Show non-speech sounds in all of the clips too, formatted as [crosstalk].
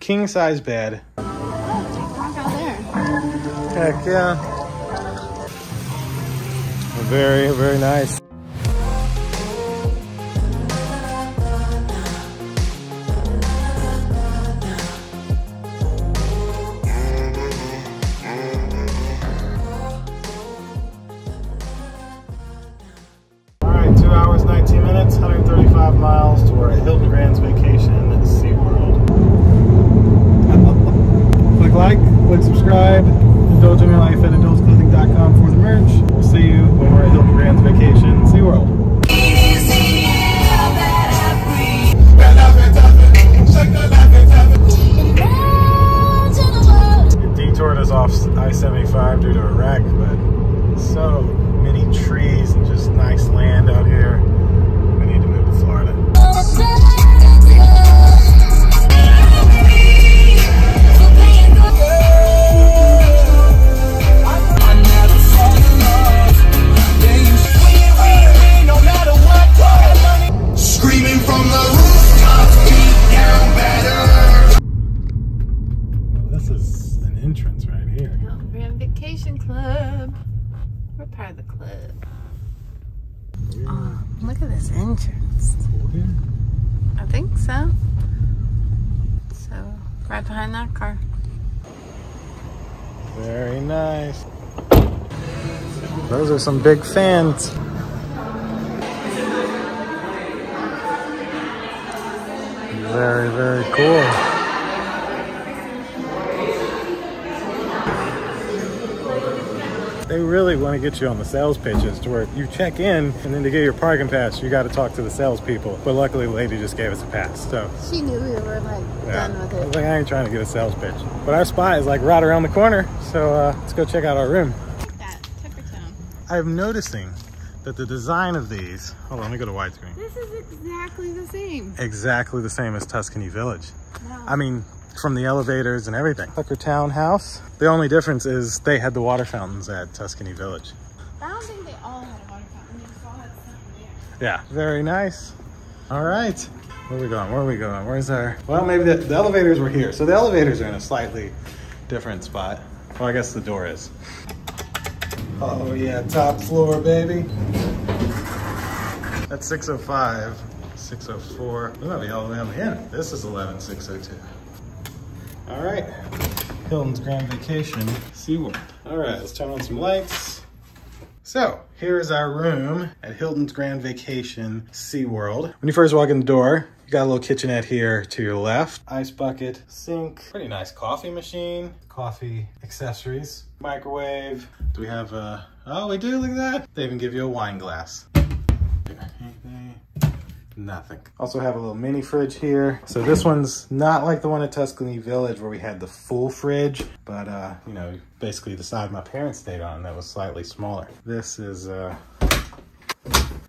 king size bed. Walk. Heck yeah. Very, very nice. Behind that car. Very nice. Those are some big fans. Very, very cool. They really want to get you on the sales pitches to where you check in and then to get your parking pass, you got to talk to the salespeople. But luckily, the lady just gave us a pass. So She knew we were like yeah. done with I was it. like, I ain't trying to get a sales pitch. But our spot is like right around the corner. So uh, let's go check out our room. That Tuckertown. I'm noticing that the design of these, hold on, let me go to widescreen. This is exactly the same. Exactly the same as Tuscany Village. Wow. I mean, from the elevators and everything. Tucker Town House. The only difference is they had the water fountains at Tuscany Village. I don't think they all had a water fountain. They just all had something there. Yeah, very nice. All right. Where are we going? Where are we going? Where's our, well, maybe the, the elevators were here. So the elevators are in a slightly different spot. Well, I guess the door is. Oh yeah, top floor, baby. That's 605, 604. We might be all the way on the end. This is 11602. All right, Hilton's Grand Vacation, SeaWorld. All right, let's turn on some lights. So, here is our room at Hilton's Grand Vacation SeaWorld. When you first walk in the door, you got a little kitchenette here to your left. Ice bucket, sink, pretty nice coffee machine, coffee accessories, microwave. Do we have a, oh, we do, look at that. They even give you a wine glass. Nothing. Also have a little mini fridge here. So this one's not like the one at Tuscany Village where we had the full fridge, but uh, you know, basically the side my parents stayed on that was slightly smaller. This is uh,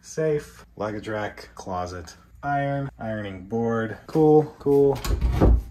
safe, luggage rack, closet, iron, ironing board. Cool, cool.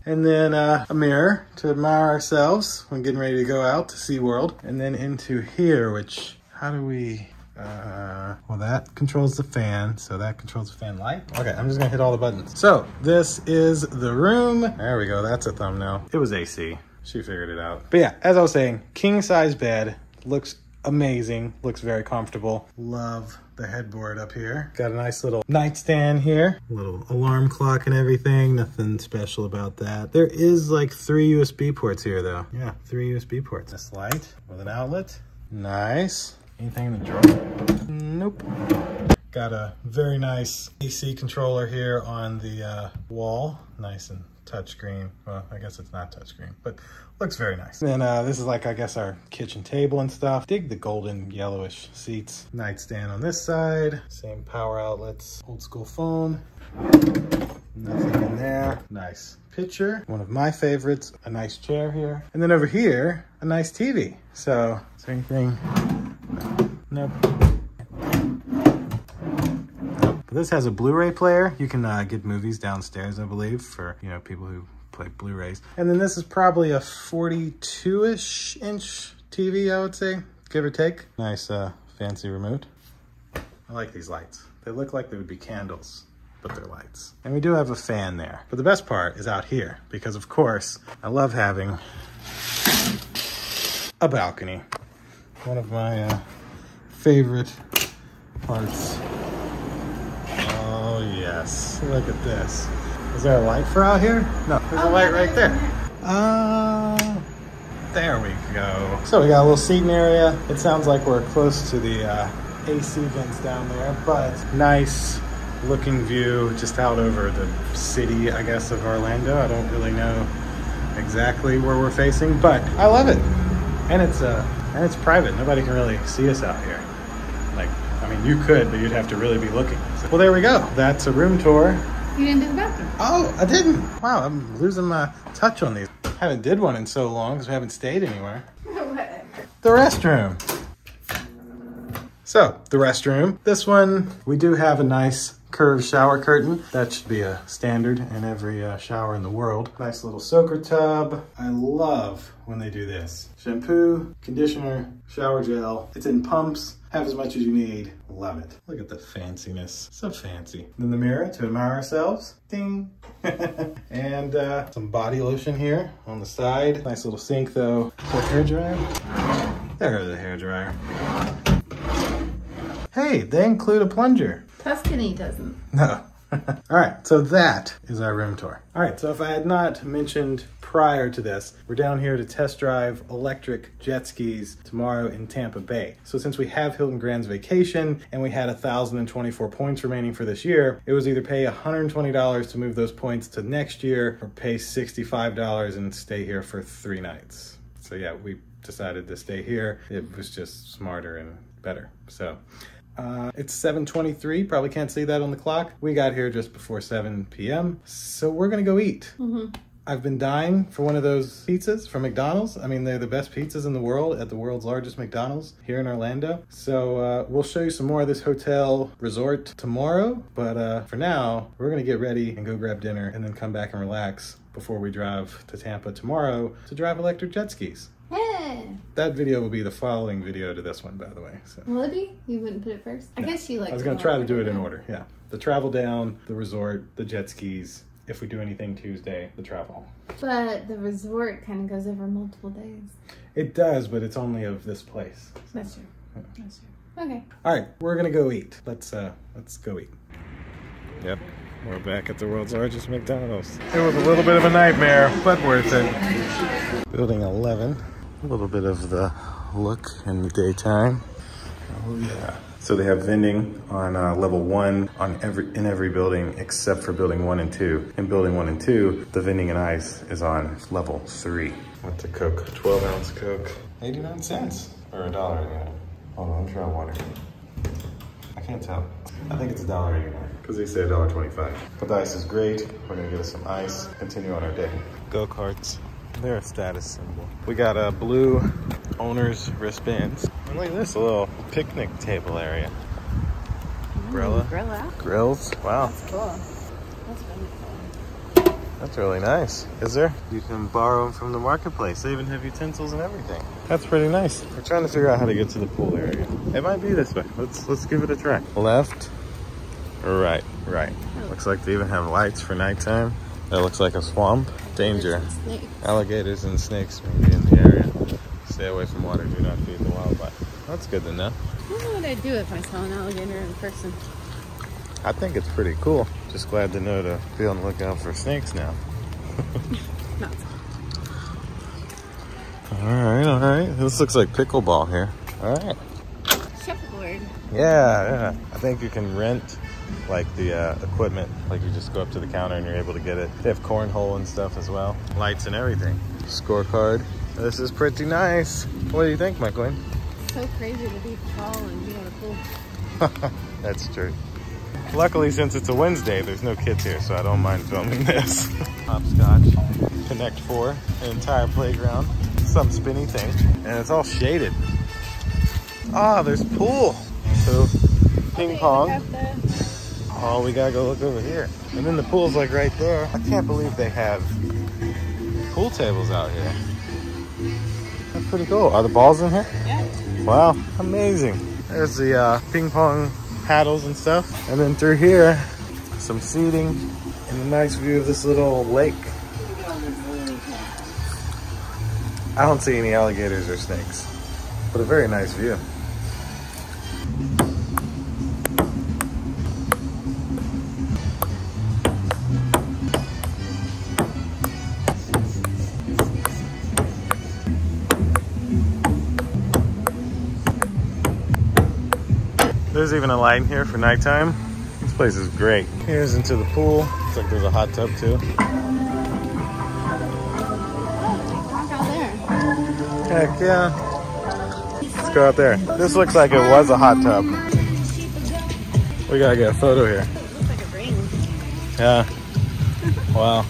And then uh, a mirror to admire ourselves when getting ready to go out to SeaWorld. And then into here, which, how do we, uh, that controls the fan, so that controls the fan light. Okay, I'm just gonna hit all the buttons. So, this is the room. There we go, that's a thumbnail. It was AC, she figured it out. But yeah, as I was saying, king size bed, looks amazing, looks very comfortable. Love the headboard up here. Got a nice little nightstand here. Little alarm clock and everything. Nothing special about that. There is like three USB ports here though. Yeah, three USB ports. This light with an outlet. Nice. Anything in the drawer? Nope. Got a very nice AC controller here on the uh, wall. Nice and touchscreen. Well, I guess it's not touchscreen, but looks very nice. Then uh, this is like, I guess, our kitchen table and stuff. Dig the golden yellowish seats. Nightstand on this side. Same power outlets. Old school phone. Nothing in there. Nice picture. One of my favorites. A nice chair here. And then over here, a nice TV. So, is there anything? Nope. But this has a Blu-ray player. You can uh, get movies downstairs, I believe, for you know people who play Blu-rays. And then this is probably a 42-ish inch TV, I would say, give or take. Nice uh, fancy remote. I like these lights. They look like they would be candles. but they're lights. And we do have a fan there. But the best part is out here because of course I love having a balcony. One of my uh, favorite parts. Oh yes, look at this. Is there a light for out here? No, there's a light right there. Uh, there we go. So we got a little seating area. It sounds like we're close to the uh, AC vents down there, but nice looking view just out over the city, I guess, of Orlando. I don't really know exactly where we're facing, but I love it. And it's uh and it's private. Nobody can really see us out here. I mean, you could, but you'd have to really be looking. So- well, there we go. That's a room tour. You didn't do the bathroom. Oh, I didn't. Wow, I'm losing my touch on these. haven't did one in so long because we haven't stayed anywhere. [laughs] The restroom. So, the restroom. This one, we do have a nice curved shower curtain. That should be a standard in every uh, shower in the world. Nice little soaker tub. I love when they do this. Shampoo, conditioner, shower gel. It's in pumps. Have as much as you need. Love it. Look at the fanciness. So fancy. Then the mirror to admire ourselves. Ding. [laughs] and uh, some body lotion here on the side. Nice little sink though. For hair dryer. There's a hair dryer. Hey, they include a plunger. Tuscany doesn't. No. [laughs] All right, so that is our room tour. All right, so if I had not mentioned prior to this, we're down here to test drive electric jet skis tomorrow in Tampa Bay. So since we have Hilton Grand's vacation and we had 1,024 points remaining for this year, it was either pay $120 to move those points to next year or pay $65 and stay here for three nights. So yeah, we decided to stay here. It was just smarter and better. So uh, it's 7.23, probably can't see that on the clock. We got here just before 7 p.m. So we're gonna go eat. I've been dying for one of those pizzas from McDonald's. I mean, they're the best pizzas in the world at the world's largest McDonald's here in Orlando. So uh, we'll show you some more of this hotel resort tomorrow. But uh, for now, we're gonna get ready and go grab dinner and then come back and relax before we drive to Tampa tomorrow to drive electric jet skis. Yeah. That video will be the following video to this one, by the way. So. Will it be? You wouldn't put it first? I guess you like I was gonna try to do it in order. Yeah, the travel down, the resort, the jet skis. If we do anything Tuesday, the travel. But the resort kind of goes over multiple days. It does, but it's only of this place. That's true. That's true. Okay. All right, we're gonna go eat. Let's uh, let's go eat. Yep, we're back at the world's largest McDonald's. It was a little bit of a nightmare, but worth it. Building 11. A little bit of the look in the daytime. Oh yeah. So they have vending on uh, level one on every in every building except for building one and two. In building one and two, the vending and ice is on level three. What's a Coke? 12 ounce Coke. 89 cents or a dollar. Yeah. Hold on, I'm trying water. I can't tell. I think it's a dollar eighty-nine because they say a dollar twenty-five. But the ice is great. We're gonna get us some ice. Continue on our day. Go karts. They're a status symbol. We got a blue owner's wristbands. And look at this a little picnic table area. Umbrella. Mm, Grill. Grills. Wow, Cool. That's really cool. that's really nice. Is there? You can borrow them from the marketplace. They even have utensils and everything. That's pretty nice. We're trying to figure out how to get to the pool area. It might be this way. Let's let's give it a try. Left. Right. Right. Oh. Looks like they even have lights for nighttime. That looks like a swamp. Danger. Snake. Alligators and snakes may be in the area. Stay away from water. Do not feed the wildlife. That's good to know. I don't know what I'd do if I saw an alligator in person. I think it's pretty cool. Just glad to know to be on the lookout for snakes now. [laughs] Not All right, all right. This looks like pickleball here. All right. shuffleboard. Yeah, yeah. I think you can rent like the uh, equipment. Like you just go up to the counter and you're able to get it. They have cornhole and stuff as well. Lights and everything. Scorecard. This is pretty nice. What do you think, my queen? So crazy to be tall and be on a pool. [laughs] That's true. Luckily, since it's a Wednesday, there's no kids here, so I don't mind filming this. [laughs] Hopscotch, Connect Four, an entire playground, some spinny thing, and it's all shaded. Ah, there's pool. So, ping pong. Oh, we gotta go look over here. And then the pool's like right there. I can't believe they have pool tables out here. That's pretty cool. Are the balls in here? Yeah. Wow, amazing. There's the uh, ping pong paddles and stuff. And then through here, some seating, and a nice view of this little lake. I don't see any alligators or snakes, but a very nice view. There's even a light here for nighttime. This place is great. Here's into the pool. Looks like there's a hot tub too. Walk. Heck yeah. Let's go out there. This looks like it was a hot tub. We gotta get a photo here. Looks like it rains. Yeah. Wow.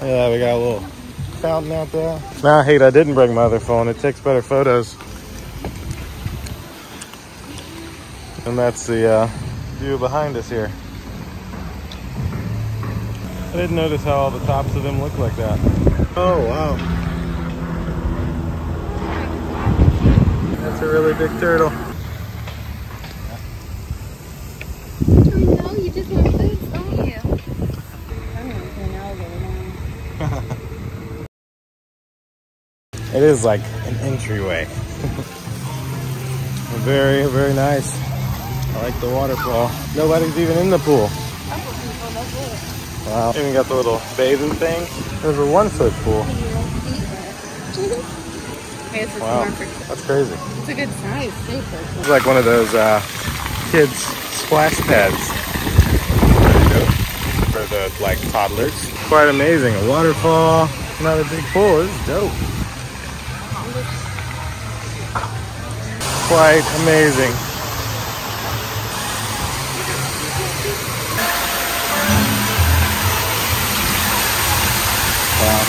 Yeah, we got a little fountain out there. Nah, I hate I didn't bring my other phone. It takes better photos. And that's the uh, view behind us here. I didn't notice how all the tops of them look like that. Oh, wow. That's a really big turtle. I know, you just want food, don't you? I'm gonna see an alligator now. It is like an entryway. [laughs] very, very nice. I like the waterfall. Nobody's even in the pool. Wow. Even got the little bathing thing. There's a one foot pool. Okay, this is Wow. That's crazy. It's a good size too It's like one of those uh, kids splash pads. There you go. For the like toddlers. Quite amazing. A waterfall. Not a big pool. This is dope. Quite amazing. Wow.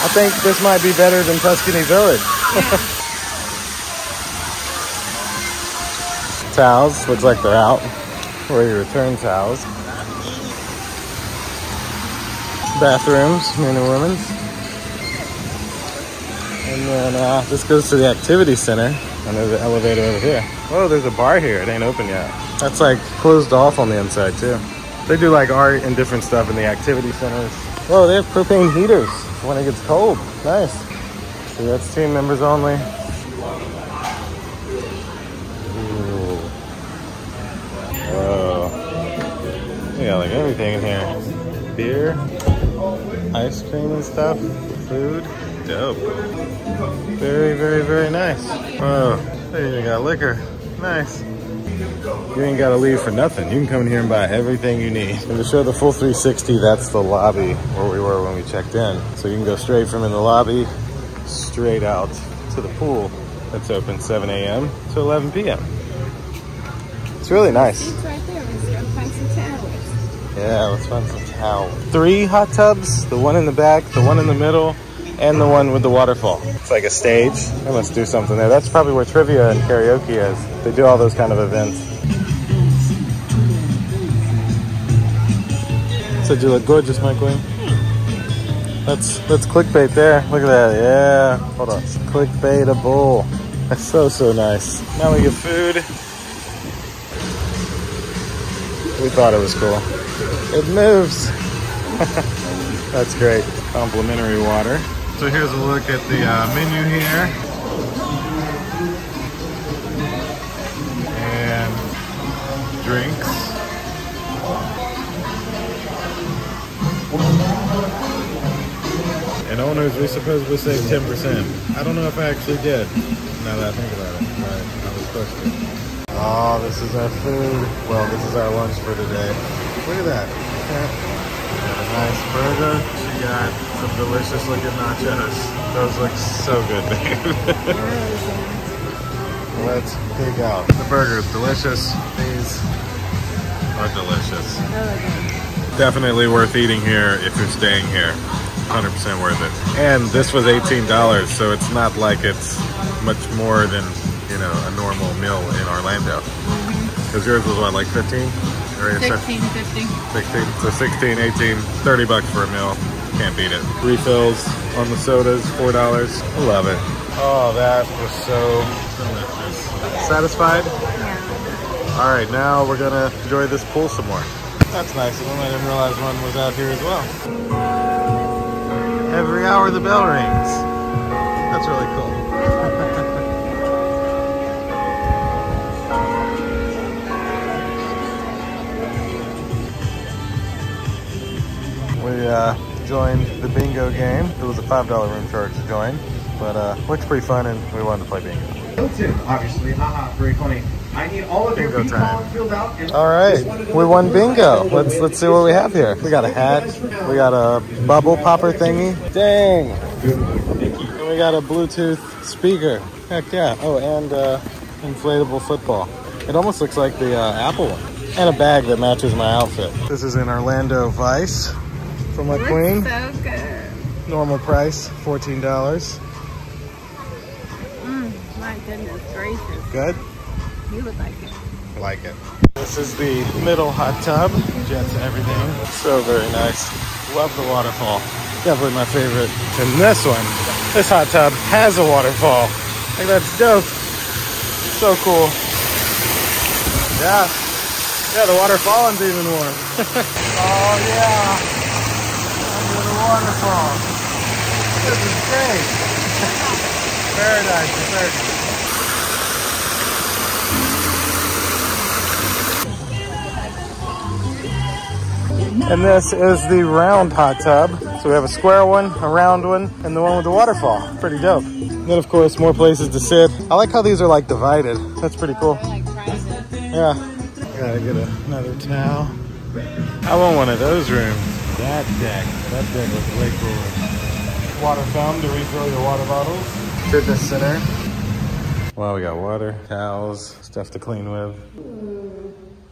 I think this might be better than Tuscany Village. [laughs] towels, looks like they're out. Where you return towels. Bathrooms, men and women's. And then uh, this goes to the activity center. And there's an elevator over here. Oh, there's a bar here. It ain't open yet. That's like closed off on the inside too. They do like art and different stuff in the activity centers. Whoa, they have propane heaters when it gets cold. Nice. See, that's team members only. Ooh. Whoa. We got like everything in here. Beer, ice cream and stuff, food. Dope. Very, very, very nice. Whoa. They even got liquor. Nice. You ain't gotta leave for nothing. You can come in here and buy everything you need. And to show the full 360, that's the lobby where we were when we checked in. So you can go straight from in the lobby, straight out to the pool that's open 7 a.m. to 11 p.m. It's really nice. It's right there. Let's find some towels. Yeah, let's find some towels. Three hot tubs, the one in the back, the one in the middle, and the one with the waterfall. It's like a stage. They must do something there. That's probably where trivia and karaoke is. They do all those kind of events. Said you look gorgeous, my queen. That's that's clickbait there. Look at that. Yeah. Hold on. Clickbaitable. That's so so nice. Now we get food. We thought it was cool. It moves. [laughs] That's great. Complimentary water. So here's a look at the uh, menu here. And drinks. And owners, we supposedly saved 10%. I don't know if I actually did, now that I think about it. But I was to. Oh, this is our food. Well, this is our lunch for today. Look at that. Got a nice burger. She got some delicious looking nachos. Those look so good, babe. [laughs] Let's dig out. The burger is delicious. These are delicious. Definitely worth eating here if you're staying here. 100% worth it. And this was $18, so it's not like it's much more than, you know, a normal meal in Orlando. Mm-hmm. Because yours was what, like 15? Or is that 16, 15. 16, so 16, 18, 30 bucks for a meal. Can't beat it. Refills on the sodas, $4. I love it. Oh, that was so delicious. Satisfied? Yeah. All right, now we're gonna enjoy this pool some more. That's nice of them. I didn't realize one was out here as well. Every hour the bell rings. That's really cool. [laughs] we uh, joined the bingo game. It was a $5 room charge to join, but uh, looks pretty fun and we wanted to play bingo. Hilton, obviously. Haha, very funny. I need all of your Bingo beat time. filled out. And All right, we won bingo. Let's let's see what we have here. We got a hat. We got a bubble popper thingy. Dang. And we got a Bluetooth speaker. Heck yeah. Oh, and uh, inflatable football. It almost looks like the uh, Apple one. And a bag that matches my outfit. This is in Orlando Vice from my queen. so good. Normal price, $14. Mm, my goodness gracious. Good? You would like it. like it. This is the middle hot tub. Jets everything. So very nice. Love the waterfall. Definitely my favorite. And this one, this hot tub has a waterfall. Like that's dope. So cool. Yeah. Yeah, the water falling's even warm. [laughs] oh yeah. Under the waterfall. This is great. Paradise for 30. And this is the round hot tub. So we have a square one, a round one, and the one with the waterfall. Pretty dope. And then of course, more places to sit. I like how these are like divided. That's pretty cool. Like private. Yeah. Gotta get another towel. I want one of those rooms. That deck. That deck looks way cool. Water fountain to refill your water bottles. Fitness center. Well, we got water, towels, stuff to clean with.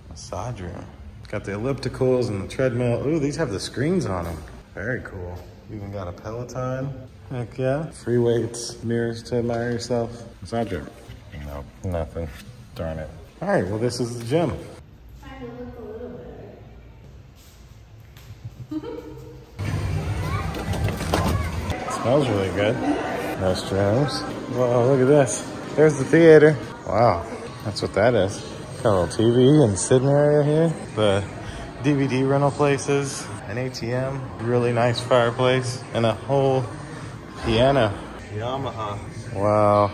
Massage room. Got the ellipticals and the treadmill. Ooh, these have the screens on them. Very cool. Even got a Peloton. Heck yeah. Free weights, mirrors to admire yourself. Massage room. No, nothing. Darn it. All right, well, this is the gym. Smells really good. Restrooms. Whoa, look at this. There's the theater. Wow, that's what that is. Got a little TV and sitting area here. The DVD rental places, an ATM, really nice fireplace, and a whole piano. Yamaha. Wow.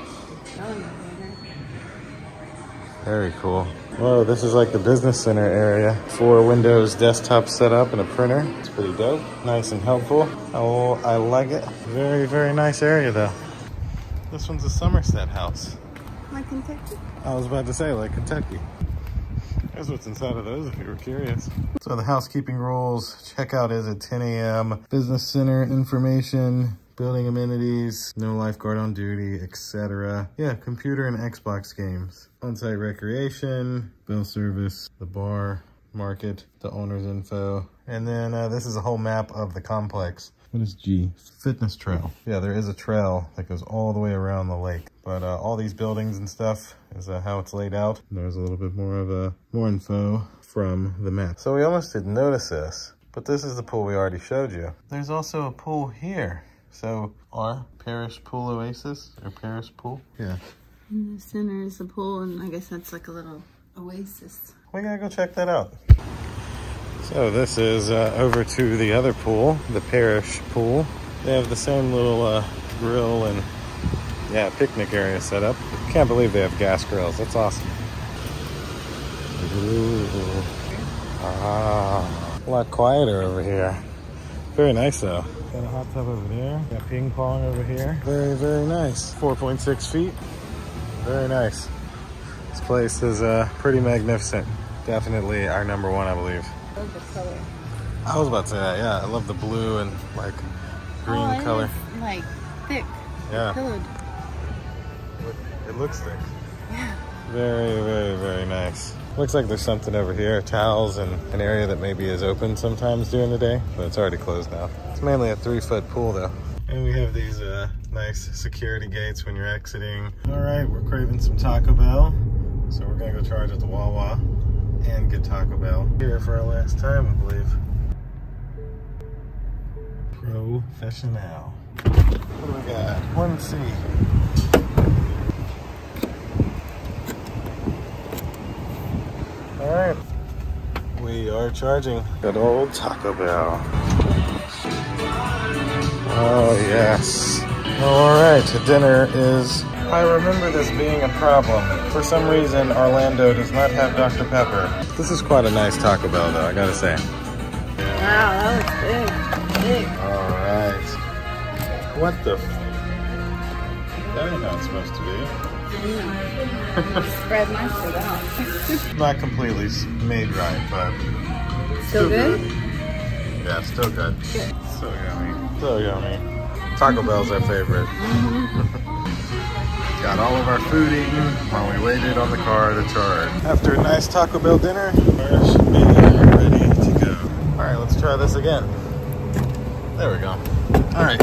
Very cool. Whoa, this is like the business center area. Four Windows desktop setup and a printer. It's pretty dope. Nice and helpful. Oh, I like it. Very, very nice area though. This one's a Somerset house. Like Kentucky. I was about to say, like Kentucky. That's what's inside of those if you were curious. So the housekeeping rules, checkout is at 10 a.m. Business center information, building amenities, no lifeguard on duty, etc. Yeah, computer and Xbox games. On-site recreation, bill service, the bar, market, the owner's info. And then uh, this is a whole map of the complex. What is G? Fitness trail. Yeah, there is a trail that goes all the way around the lake. But uh, all these buildings and stuff is uh, how it's laid out. There's a little bit more of a more info from the map. So we almost didn't notice this, but this is the pool we already showed you. There's also a pool here. So our Parish Pool Oasis or Paris Pool. Yeah. In the center is the pool, and I guess that's like a little oasis. We gotta go check that out. So this is uh, over to the other pool, the Parish Pool. They have the same little uh, grill and yeah, picnic area set up. Can't believe they have gas grills. That's awesome. Ooh. Ah, a lot quieter over here. Very nice though. Got a hot tub over there. Got ping pong over here. Very, very nice. 4.6 feet. Very nice. This place is uh, pretty magnificent. Definitely our number one, I believe. Love the color. I was about to say that, yeah. I love the blue and like green oh, color. It's, like thick, Yeah, pillowed. it looks thick. Yeah. Very, very, very nice. Looks like there's something over here, towels and an area that maybe is open sometimes during the day, but it's already closed now. It's mainly a three foot pool though. And we have these uh, nice security gates when you're exiting. All right, we're craving some Taco Bell. So we're gonna go charge at the Wawa and get Taco Bell. Here for our last time, I believe. Professional. What do we got? 1C. Right. We are charging. Good old Taco Bell. Oh, yes. All right, dinner is... I remember this being a problem. For some reason, Orlando does not have Dr. Pepper. This is quite a nice Taco Bell, though, I gotta say. Wow, that was big. Big. All right. What the... F that ain't how it's supposed to be. Spread my foot out. [laughs] Not completely made right, but Still good? yeah, still good. So yummy. So yummy. Taco mm-hmm. Bell's our favorite. Mm-hmm. [laughs] Got all of our food eaten while we waited on the car to charge. After a nice Taco Bell dinner, car should be ready to go. All right, let's try this again. There we go. All right.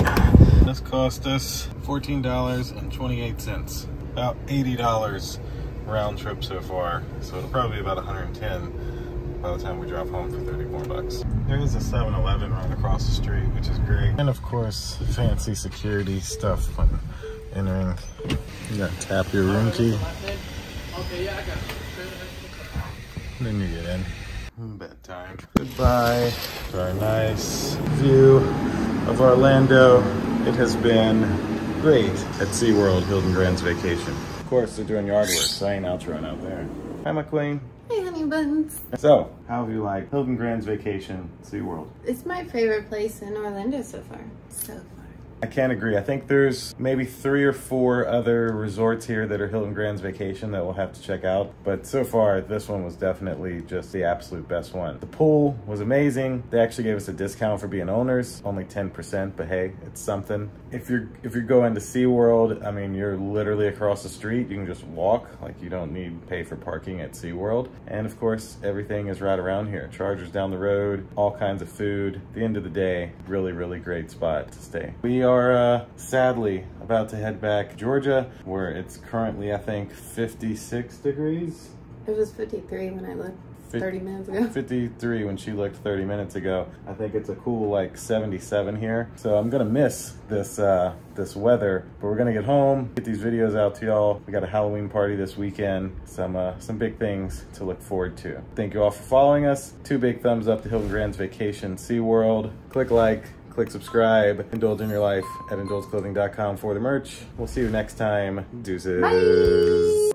This cost us $14.28. About $80 round trip so far. So it'll probably be about 110 by the time we drop home for 34 bucks. There is a 7-Eleven right across the street, which is great. And of course, fancy security stuff when entering. You gotta tap your room key. Then you get in. Bedtime. Goodbye to our nice view of Orlando. It has been great at SeaWorld Hilton Grand's vacation. Of course, they're doing yard work, so I ain't outroing out there. Hi, my queen. Hey, honey buns. So, how have you liked Hilton Grand's vacation at SeaWorld? It's my favorite place in Orlando so far. So far. I can't agree. I think there's maybe three or four other resorts here that are Hilton Grand's vacation that we'll have to check out. But so far, this one was definitely just the absolute best one. The pool was amazing. They actually gave us a discount for being owners, only 10%, but hey, it's something. If you're if you're going to SeaWorld, I mean, you're literally across the street. You can just walk. Like you don't need pay for parking at SeaWorld. And of course, everything is right around here. Chargers down the road, all kinds of food. At the end of the day, really, really great spot to stay. We are uh, sadly about to head back to Georgia, where it's currently, I think, 56 degrees. It was 53 when I looked Fif- 30 minutes ago. [laughs] 53 when she looked 30 minutes ago. I think it's a cool like 77 here. So I'm gonna miss this uh, this weather, but we're gonna get home, get these videos out to y'all. We got a Halloween party this weekend. Some uh, some big things to look forward to. Thank you all for following us. Two big thumbs up to Hilton Grand's Vacation SeaWorld. Click like, click subscribe, indulge in your life at indulgeclothing.com for the merch. We'll see you next time. Deuces. Bye.